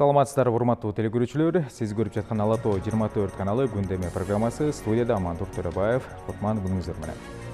саламатсыздарбы урматтуу теле көрүүчүлөр сиз көрүп жаткан ала тоо жыйырма каналы күндөмө программасы студияда амантур төрөбаев кутман күнүңүздөр менен.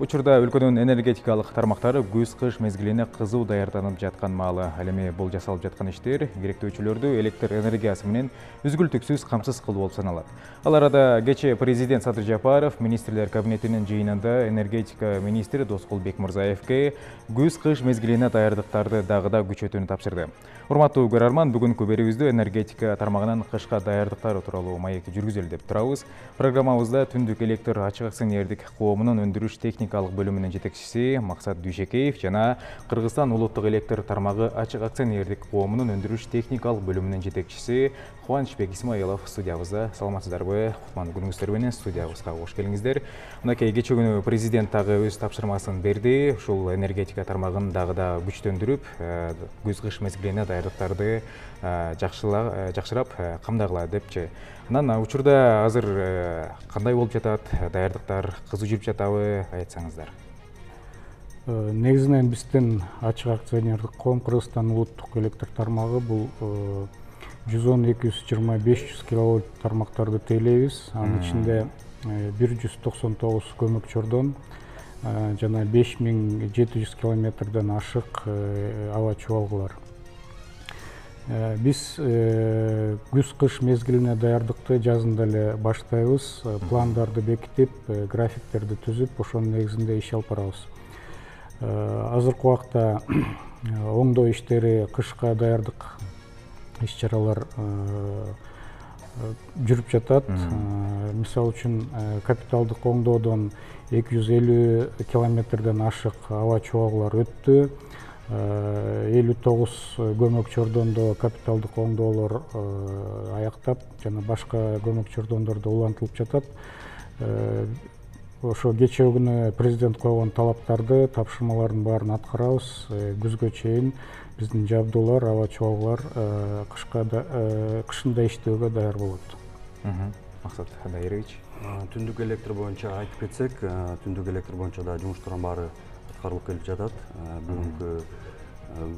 Учурда өлкөнүн энергетикалык тармактары күз кыш мезгилине кызуу даярданып жаткан маалы. Ал эми бул жасалып жаткан иштер керектөөчүлөрдү электр энергиясы менен үзгүлтүксүз камсыз кылуу болуп саналат. Ал арада кечээ президент садыр жапаров министрлер кабинетинин жыйынында энергетика министри доскул бекмырзаевке күз кыш мезгилине даярдыктарды дагы да күчөтүүнү тапшырды. Урматтуу көрөрман бүгүнкү берүүбүздө энергетика тармагынын кышка даярдыктары тууралуу маекти жүргүзөлү деп турабыз программабызда түндүк электр ачык акционердик коомунун өндүрүш техник бөлүмүнүн жетекчиси максат дүйшекеев жана кыргызстан улуттук электр тармагы ачык акционердик коомунун өндүрүш техникалык бөлүмүнүн жетекчиси кубанычбек исмаилов студиябызда саламатсыздарбы кутмандуу күнүңүздөр менен студиябызга кош келиңиздер мынакей кечээ күнү президент дагы өз тапшырмасын берди ушул энергетика тармагын дагы да күчтөндүрүп күз кыш мезгилине даярдыктарды э, жакшырап э, камдагыла депчи анан учурда азыр кандай болуп жатат даярдыктар кызуу жүрүп жатабы айтсаңыздар э, негизинен биздин ачык акционердик коом кыргызстан улуттук электр тармагы бул э, жүз он эки жүз жыйырма беш жүз киловольт тармактарды тейлейбиз. Анын ичинде э, бир жүз токсон тогуз көмөк чордон жана беш миң жети жүз километрден ашык аба чубалгылар биз күз кыш мезгилине даярдыкты жазында эле баштайбыз. Пландарды бекитип графиктерди түзүп ошонун негизинде иш алып барабыз. Азыркы убакта оңдоо иштери кышка даярдык иш чаралар жүрүп жатат. Мисалы үчүн капиталдык оңдоодон эки жүз элүү километрден ашык аба чубалгылар өттү элүү тогуз көмөк чордондо капиталдык оңдоолор аяктап жана башка көмөк чордондордо улантылып жатат. Ошо кечээ күнү президент койгон талаптарды тапшырмалардын баарын аткарабыз. Э, күзгө чейин биздин жабдуулар аба чубалгылар э, кышка э, кышында иштөөгө даяр болот. Максат даирович түндүк электр боюнча айтып кетсек түндүк электр боюнча дагы жумуштардын баары аткарылып келип жатат бүгүнкү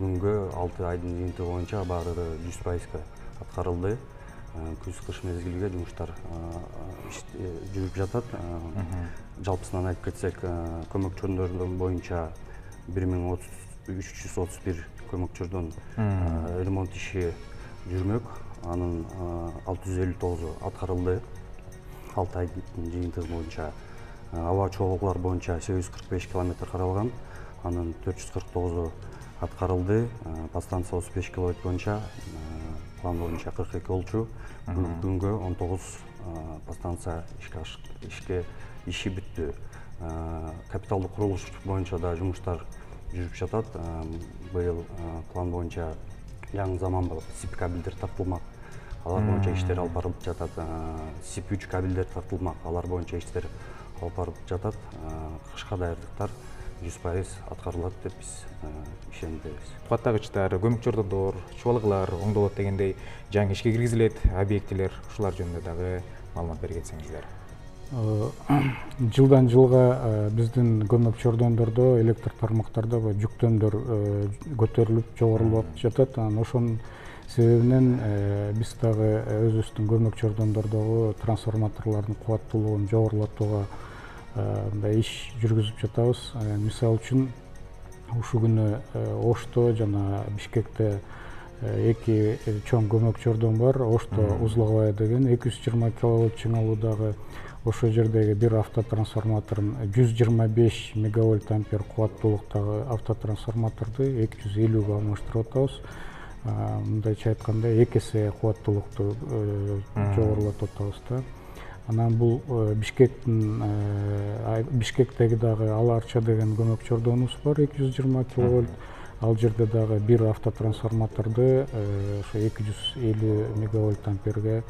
күнгө алты айдын жыйынтыгы боюнча баары жүз пайызга аткарылды күз кыш мезгилиге жумуштар жүрүп жатат жалпысынан айтып кетсек көмөк чордондор боюнча бир миң үч жүз отуз бир көмөк ремонт иши жүрмөк анын алты жүз элүү тогузу аткарылды алты айдын жыйынтыгы боюнча аба чогулуулар боюнча сегиз жүз кырк беш километр каралган. Анын төрт жүз кырк тогузу аткарылды. Подстанция отуз беш киловольт боюнча план боюнча кырк эки болчу. Күнгө он тогуз подстанция ишке ишке иши бүттү капиталдык курулуш боюнча да жумуштар жүрүп жатат. Быйыл план боюнча жаңы заманбап сип кабелдер тартылмак. Алар боюнча иштер алып барылып жатат. Сип үч кабелдер тартылмак. Алар боюнча иштер алып барылып жатат кышка даярдыктар жүз пайыз аткарылат деп биз ишендиребиз кубаттагычтар көмөк чордондор чубалгылар оңдолот дегендей жаңы ишке киргизилет объектилер ушулар жөнүндө дагы маалымат бере кетсеңиздер. Жылдан жылга биздин көмөк чордондордо электр тармактарда баягы жүктөмдөр көтөрүлүп жогорулап жатат. Анан ошонун себебинен биз дагы өзүбүздүн көмөк чордондордогу трансформаторлордун кубаттуулугун жогорулатууга мындай иш жүргүзүп жатабыз. Э, мисалы үчүн ушул күнү э, ошто жана бишкекте э, эки чоң көмөк чордон бар. Ошто узловая деген эки жүз жыйырма киловольт чыңалуудагы ошол жердеги бир автотрансформаторун жүз жыйырма беш мегавольт ампер кубаттуулуктагы автотрансформаторду эки жүз элүүгө алмаштырып атабыз. Мындайча айтканда эки эсе кубаттуулукту жогорулатып атабыз да анан бул э, бишкектин э, бишкектеги дагы ала арча деген көмөк чордонубуз бар эки жүз жыйырма киловольт ал жерде дагы бир автотрансформаторду э, ошо эки жүз элүү мегавольт амперге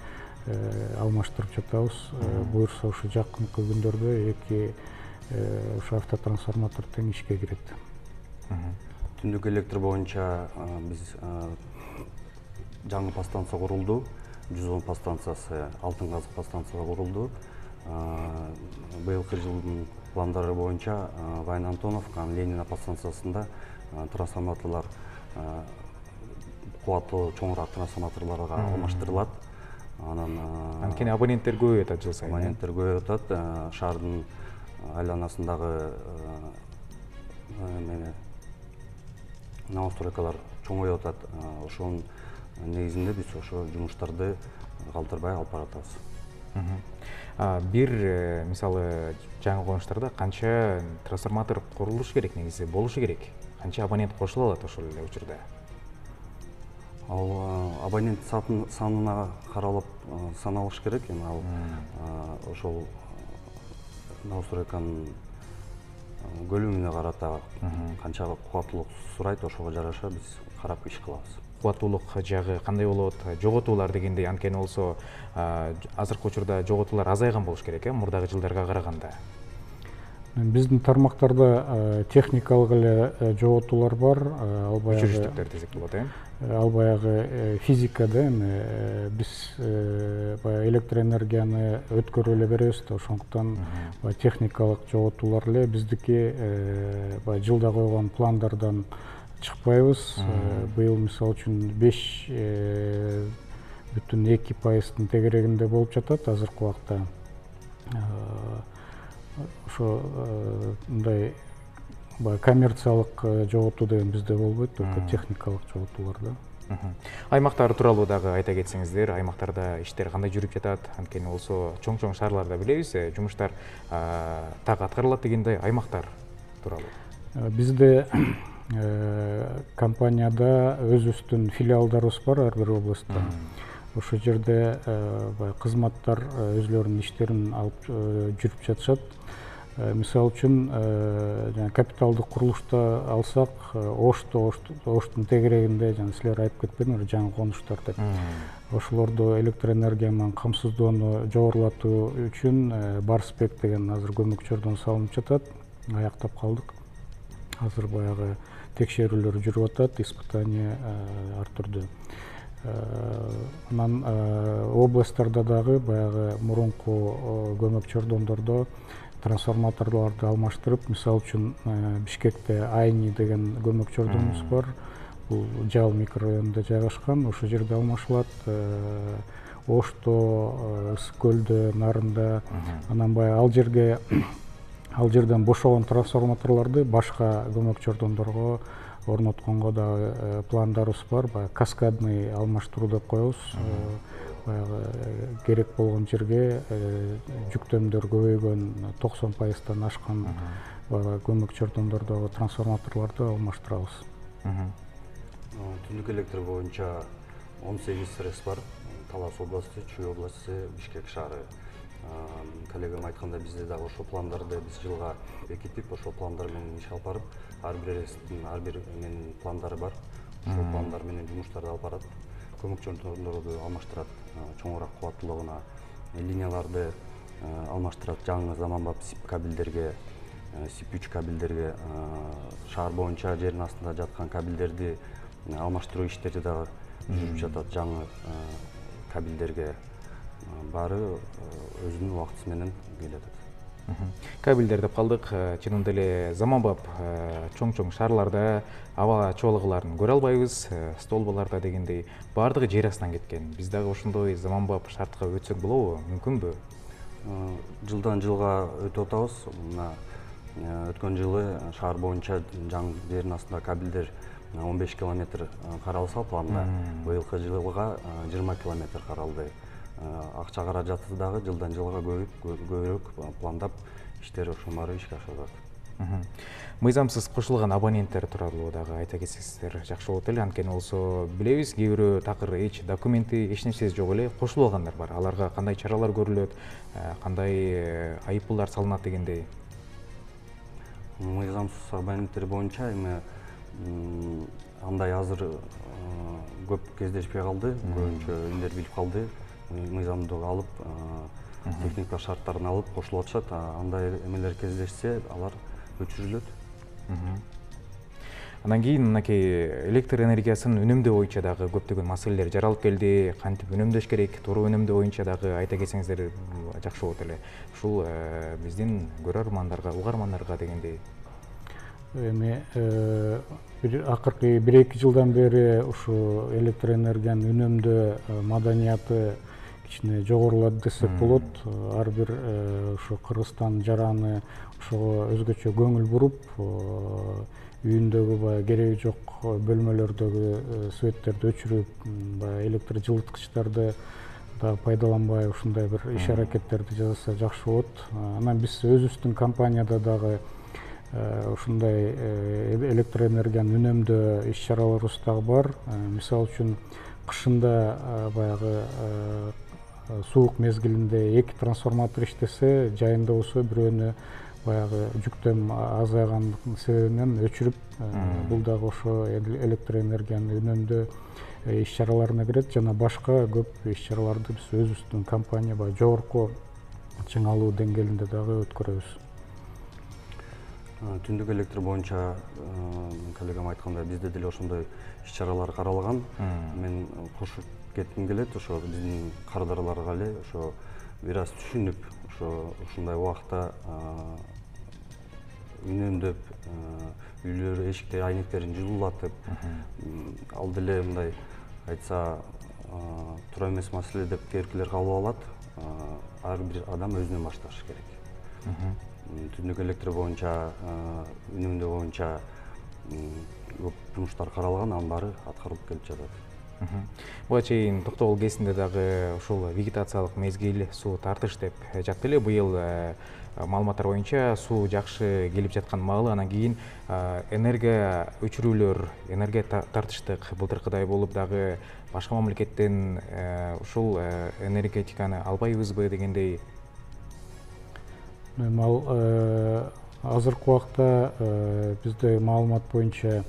алмаштырып жатабыз. Буюрса ушу жакынкы күндөрдө эки ошо автотрансформатор тең ишке кирет. Түндүк электр боюнча биз жаңы подстанция курулду жүз он подстанциясы алтын казык подстанциясы курулду. Быйылкы жылдын пландары боюнча вайн антоновка ленина подстанциясында трансформаторлор кубаттуу чоңураак трансформаторлорго алмаштырылат. Анан анткени абоненттер көбөйүп атат жыл сайын абоненттер көбөйүп атат. Шаардын айланасындагы эме новостройкалар чоңоюп атат. Ошонун негизинде биз ошо жумуштарды калтырбай алып баратабыз бир э, мисалы жаңы конуштарда канча трансформатор курулушу керек негизи болушу керек? Канча абонент кошула алат ошол эле учурда? Ал абонент санына каралып саналыш керек эми. Ал ошол новостройканын көлүмүнө карата канча кубаттуулук сурайт ошого жараша биз карап иш кылабыз кубаттуулук жагы кандай болот? Жоготуулар дегендей анткени болсо азыркы учурда жоготуулар азайган болуш керек э мурдагы жылдарга караганда. Биздин тармактарда техникалык эле э, жоготуулар бар ал баягы өчүрүштүктөр десек болот э? Ал баягы э, физика да эми э, биз баягы электроэнергияны өткөрүп эле беребиз да ошондуктан баягы техникалык жоготуулар эле биздики баягы жылда койгон пландардан чыкпайбыз. Быйыл мисалы үчүн беш бүтүн эки пайыздын тегерегинде болуп жатат. Азыркы убакта ошо мындай баягы коммерциялык жоготуу деген бизде болбойт только техникалык жоготуулар да. Аймактар тууралуу дагы айта кетсеңиздер аймактарда иштер кандай жүрүп жатат? Анткени болсо чоң чоң шаарларда билебиз э, жумуштар так аткарылат дегендей аймактар тууралуу. Бизде э, компанияда өзүбүздүн филиалдарыбыз бар ар бир областта. Ошол жерде э, баягы кызматтар өзүлөрүнүн иштерин алып жүрүп жатышат. Э, мисалы үчүн э, жана капиталдык курулушта алсак э, ошто оштун тегерегинде жана силер айтып кетпедиңерби жаңы конуштар деп. Ошолорду электроэнергия менен камсыздоону жогорулатуу үчүн барспек деген азыр көмөк чордон салынып жатат. Аяктап калдык. Азыр баягы текшерүүлөр жүрүп атат испытание ар түрдүү. Анан областтарда дагы баягы мурунку көмөк чордондордо трансформаторлорду алмаштырып мисалы үчүн э, бишкекте айни деген көмөк чордонубуз бар. Бул жал микрорайонунда жайгашкан ошол жерде алмашылат. Э, ошто э, ысык көлдө нарында анан баягы ал жерге ал жерден бошогон трансформаторлорду башка көмөк чордондорго орнотконго дагы пландарыбыз бар. Баягы каскадный алмаштыруу деп коебуз. Баягы э, керек болгон жерге э, жүктөмдөр көбөйгөн токсон пайыздан ашкан баягы көмөк чордондордогу трансформаторлорду алмаштырабыз. Түндүк электр боюнча он сегиз срез бар. Талас области чүй области бишкек шаары коллегам айткандай бизде дагы ошол пландарды биз жылга бекитип ошол пландар менен иш алып барып ар бир ар бир эменин пландары бар. Ошол пландар менен жумуштарды алып барат көмөк чордондорду алмаштырат чоңураак кубаттуулугуна линияларды алмаштырат. Жаңы заманбап сип кабелдерге сип үч кабелдерге шаар боюнча жердин астында жаткан кабелдерди алмаштыруу иштери дагы жүрүп жатат. Жаңы кабелдерге баары өзүнүн убактысы менен келе атат кабелдер деп калдык э, чынында эле заманбап э, чоң чоң шаарларда аба чыбалыкларын көрө албайбыз э, столбаларда дегендей баардыгы жер астынан кеткен. Биз дагы ошондой заманбап шартка өтсөк болобу мүмкүнбү? Жылдан жылга өтүп атабыз. Мына өткөн жылы шаар боюнча жаңы жердин астында кабелдер он беш километр каралса планда. Быйылкы жылга жыйырма километр каралды акча каражаты дагы жылдан жылга көбөйүп көбүрөөк пландап иштер ошонун баары ишке ашырылып атат мыйзамсыз кошулган абоненттер тууралуу дагы айта кетсеңиздер жакшы болот эле. Анткени болсо билебиз кээ бирөө такыр эч документи эч нерсеси жок эле кошулуп алгандар бар. Аларга кандай чаралар көрүлөт э, кандай э, айыппулдар салынат дегендей. Мыйзамсыз абоненттер боюнча эми андай азыр э, көп кездешпей калды. Көбүнчө элдер билип калды мыйзамдуу алып техникалык шарттарын алып кошулуп атышат. Андай эмелер кездешсе алар өчүрүлөт. Андан кийин мынакей электр энергиясын үнөмдөө боюнча дагы көптөгөн маселелер жаралып келди. Кантип үнөмдөш керек? Туура үнөмдөө боюнча дагы айта кетсеңиздер жакшы болот эле. Ушул э, биздин көрөрмандарга угармандарга дегендей эми акыркы бир эки жылдан бери ушу электр энергиянын үнөмдөө маданияты кичине жогорулады десек болот. Ар бир ушу кыргызстан жараны ошого өзгөчө көңүл буруп үйүндөгү баягы кереги жок бөлмөлөрдөгү светтерди өчүрүп баягы электр жылыткычтарды дагы пайдаланбай ушундай бир иш аракеттерди жасаса жакшы болот. Анан биз өзүбүздүн компанияда дагы ушундай электр энергияны үнөмдөө иш чараларыбыз дагы бар. Мисалы үчүн кышында баягы суук мезгилинде эки трансформатор иштесе жайында болсо бирөөнү баягы жүктөм азайгандыгынын себебинен өчүрүп бул дагы ошо электр энергияны үнөмдөө иш чараларына кирет жана башка көп иш чараларды биз өзүбүздүн компания баягы жогорку чыңалуу деңгээлинде дагы өткөрөбүз түндүк электр боюнча коллегам айткандай бизде деле ошондой иш чаралар каралган. Мен кошуп кетким келет ошо биздин кардарларга эле ошо бир аз түшүнүп ошо ушундай убакта үнөмдөп үйлөр эшиктер айнектерин жылуулатып ал деле мындай айтса туура эмес маселе деп кээкилер кабыл алат. Ар бир адам өзүнөн башташы керек түндүк электр боюнча үнөмдөө боюнча көп жумуштар каралган анын баары аткарылып келип жатат. Буга чейин токтогул кезинде дагы ушул вегетациялык мезгил суу тартыш деп жатты эле быйыл э, маалыматтар боюнча суу жакшы келип жаткан маалы. Анан кийин э, энергия өчүрүүлөр энергия тартыштык былтыркыдай болуп дагы башка мамлекеттен э, ушул энергетиканы албайбызбы дегендей эми ал азыркы убакта бизде маалымат боюнча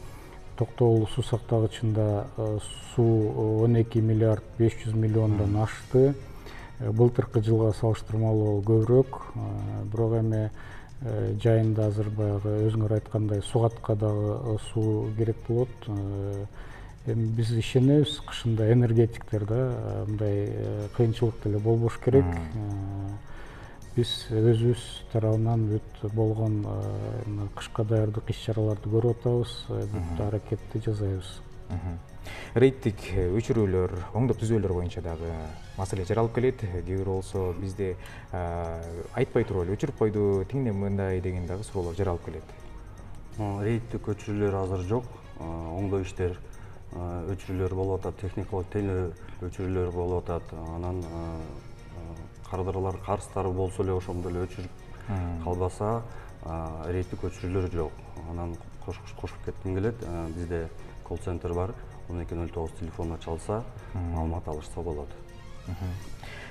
токтогул суу сактагычында э, суу он эки миллиард беш жүз миллиондон ашты. Э, былтыркы жылга салыштырмалуу көбүрөөк. Э, бирок эми жайында азыр баягы өзүңөр айткандай сугатка дагы суу керек болот. Эми биз ишенебиз кышында энергетиктер да мындай кыйынчылык деле болбош керек биз өзүбүз тарабынан бүт болгон э, кышка даярдык иш чараларды көрүп атабыз э, бүт аракетти жасайбыз. Рейдтик өчүрүүлөр оңдоп түзөөлөр боюнча дагы маселе жаралып келет. Кээ бирөө болсо бизде э, айтпай туруп эле өчүрүп койду тигине мындай деген дагы суроолор жаралып келет. Рейдтик өчүрүүлөр азыр жок. Оңдоо иштер өчүрүүлөр болуп атат техникалык тейлөө өчүрүүлөр болуп атат. Анан кардарлар карыздары болсо эле ошондо эле өчүрүп калбаса рейдтик өчүрүүлөр жок. Анан кошуп кетким келет. Бизде колл центр бар. Он эки ноль тогуз телефонуна чалса маалымат алышса болот.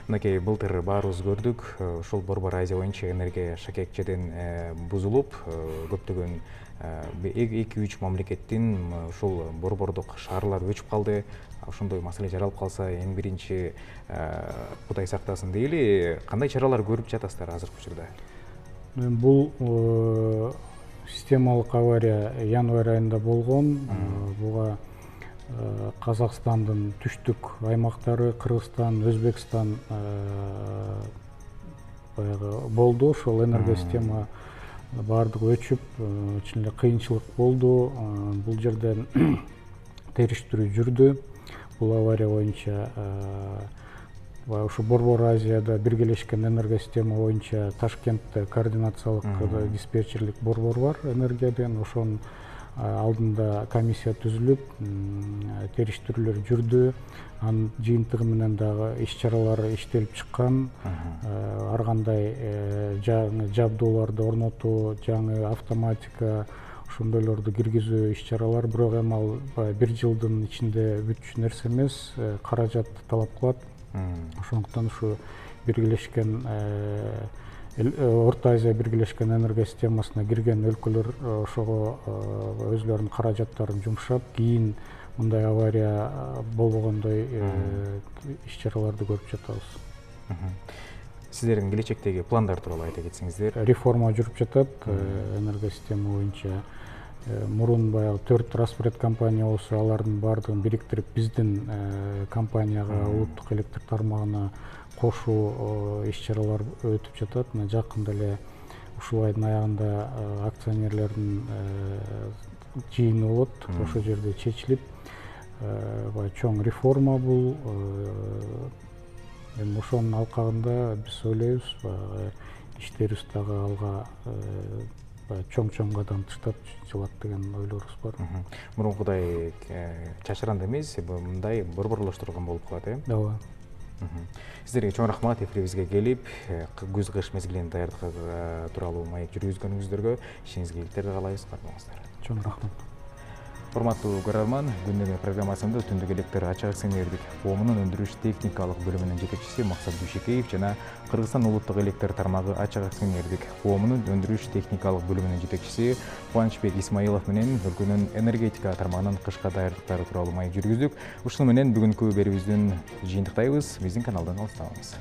Мынакей былтыр баарыбыз көрдүк. Ушул борбор азия боюнча энергия шакекчеден э, бузулуп э, көптөгөн э, эки үч мамлекеттин ушул борбордук шаарлары өчүп калды. Ошондой маселе жаралып калса эң биринчи кудай сактасын дейли кандай чаралар көрүп жатасыздар азыркы учурда? Бул системалык авария январь айында болгон. Буга казакстандын түштүк аймактары кыргызстан өзбекстан баягы болду. Ошол энергосистема баардыгы өчүп чын эле кыйынчылык болду. Бул жерден териштирүү жүрдү бул авария боюнча баягы ушу борбор азияда биргелешкен энергосистема боюнча ташкентте координациялык диспетчерлик борбор бар энергияден ошонун алдында комиссия түзүлүп териштирүүлөр жүрдү. Анын жыйынтыгы менен дагы иш чаралар иштелип чыккан. Ар кандай э, жаңы жабдууларды орнотуу жаңы автоматика ошондойлорду киргизүү иш чаралары бирок эми ал баягы бир жылдын ичинде бүтчү нерсе эмес э, каражат талап кылат. Ошондуктан ушу биргелешкен э, Э, орто азия биргелешкен энергосистемасына кирген өлкөлөр ошого өзүлөрүнүн каражаттарын жумшап кийин мындай авария болбогондой иш чараларды көрүп жатабыз. Сиздердин келечектеги пландар тууралуу айта кетсеңиздер. Реформа жүрүп жатат энергосистема боюнча мурун баягы төрт распред компания болсо алардын баардыгын бириктирип биздин компанияга улуттук электр тармагына кошуу иш чаралар өтүп жатат. Мына жакында эле ушул айдын аягында акционерлердин жыйыны болот. Ошол жерде чечилип баягы чоң реформа бул. Эми ошонун алкагында биз ойлойбуз баягы иштерибиз дагы алга чоң чоң кадам таштап жылат деген ойлорубуз бар мурункудай чачыранда эмес мындай борборлоштурулган болуп калат э ооба сиздерге чоң рахмат эфирибизге келип күз кыш мезгилинин даярдыгы тууралуу маек жүргүзгөнүңүздөргө ишиңизге ийгиликтерди каалайбыз кайра болуңуздар чоң рахмат урматтуу көрөрман күндөмө программасында түндүк электр ачык акционердик коомунун өндүрүш техникалык бөлүмүнүн жетекчиси максат дүйшекеев жана кыргызстан улуттук электр тармагы ачык акционердик коомунун өндүрүш техникалык бөлүмүнүн жетекчиси кубанычбек исмаилов менен өлкөнүн энергетика тармагынын кышка даярдыктары тууралуу маек жүргүздүк ушуну менен бүгүнкү берүүбүздүн жыйынтыктайбыз биздин каналдан алыстабаңыз